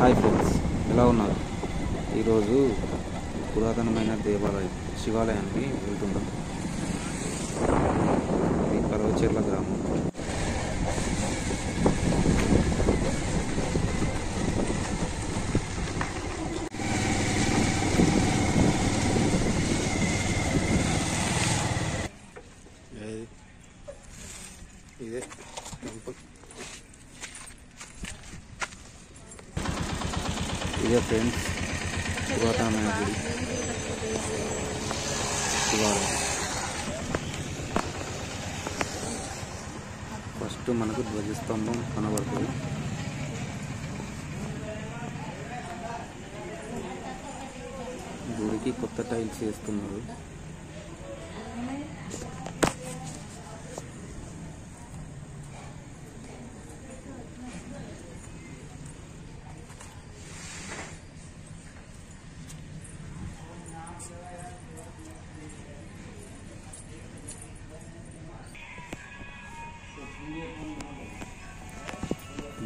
Hi friends ఎలా ఉన్నారు? ఈరోజు పురాతనమైన దేవాలయం శివాలయానికి వెళ్తున్నాం ఇది కలవచెర్ల గ్రామం. ఇదే ఫ్రెండ్స్ పురాతనమైన గుడి శివాలయం ఫస్ట్ మనకు ధ్వజస్తంభం కనబడుతుంది. గుడికి కొత్త టైల్స్ వేస్తున్నారు.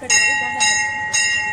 పోయి దండం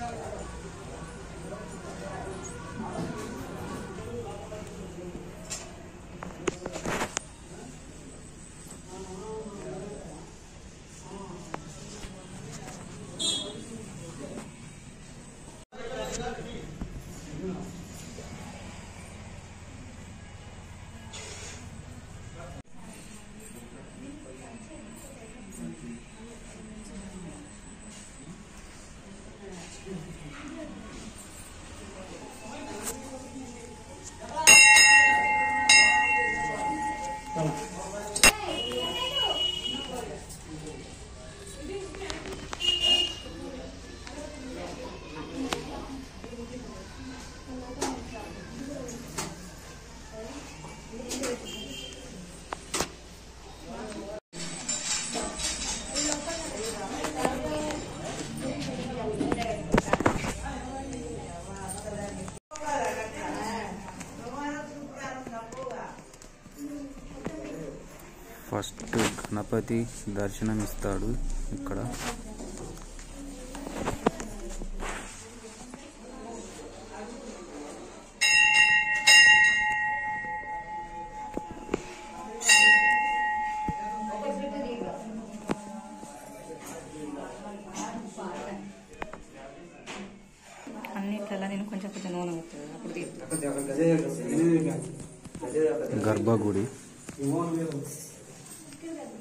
గణపతి దర్శనం ఇస్తాడు ఇక్కడ అన్నిట్లలో నేను కొంచెం కొంచెం నూనె వస్తుంది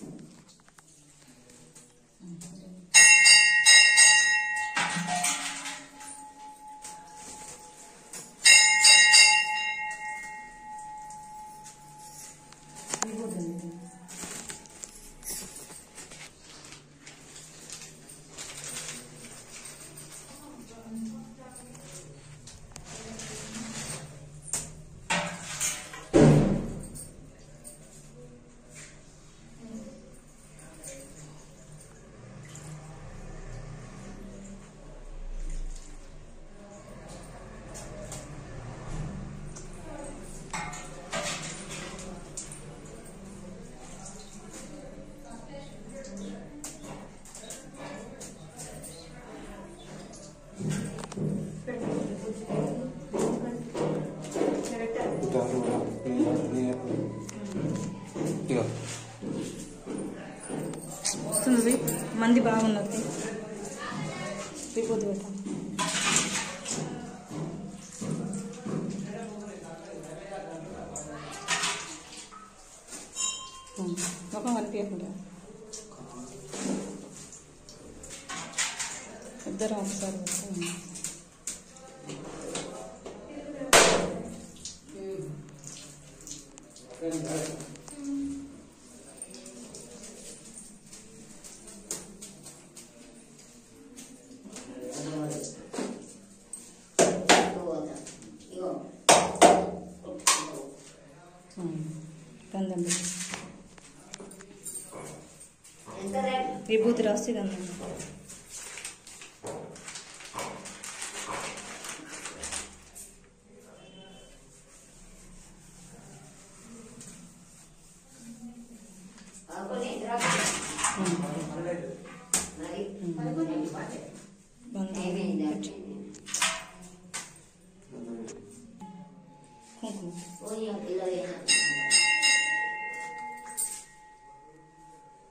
Thank you. మంది బాగున్నది విభూతి పెట్టాం ముఖం కనిపించకుండా. ఇద్దరం ఒకసారి grossi da me.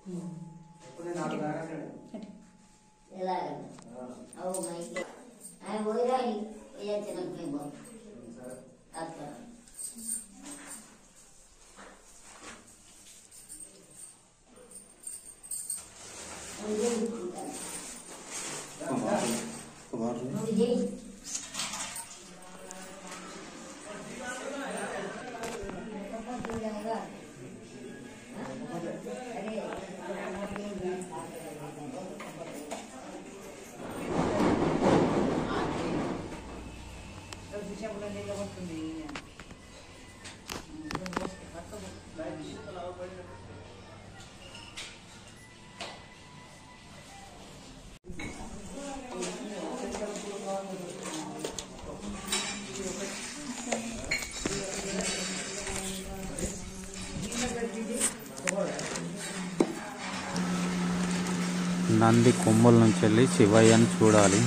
Mm-hmm. ಅವು ಮೈಕೆ ಆಯ್ ಹೋಯ್ರಾ ಏತಿ ನಮ್ಗೆ ಬಾ ಅಕ್ಕ ಒಂದೇ ಕುಮಾರ್ ಕುಮಾರ್ ನೋಡಿ నంది కొమ్ముల నుంచి వెళ్ళి శివయ్యని చూడాలి.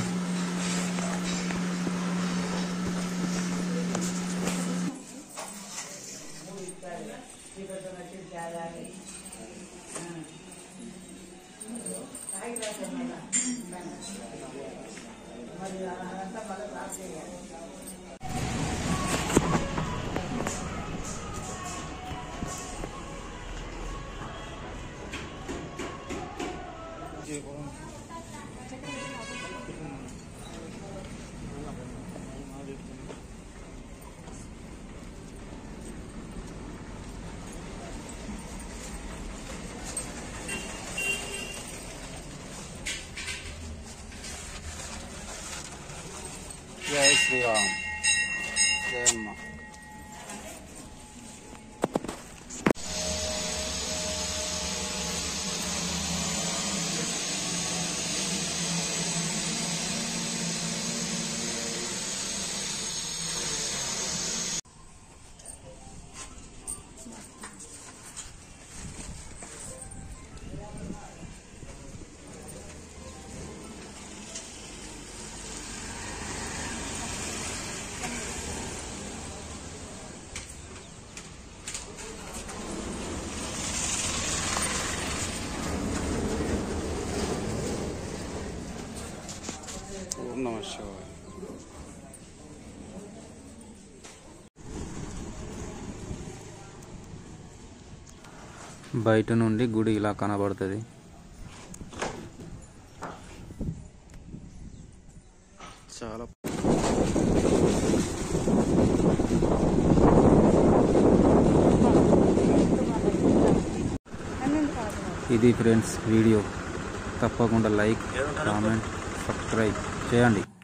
什么的，一般吃，我就啊，再买点杂。 감사합니다. ఓం నమ శివాయ బయట నుండి గుడి ఇలా కనబడుతుంది. చాలా ఇది ఫ్రెండ్స్ వీడియో. తప్పకుండా లైక్ కామెంట్ సబ్స్క్రైబ్. 这样的。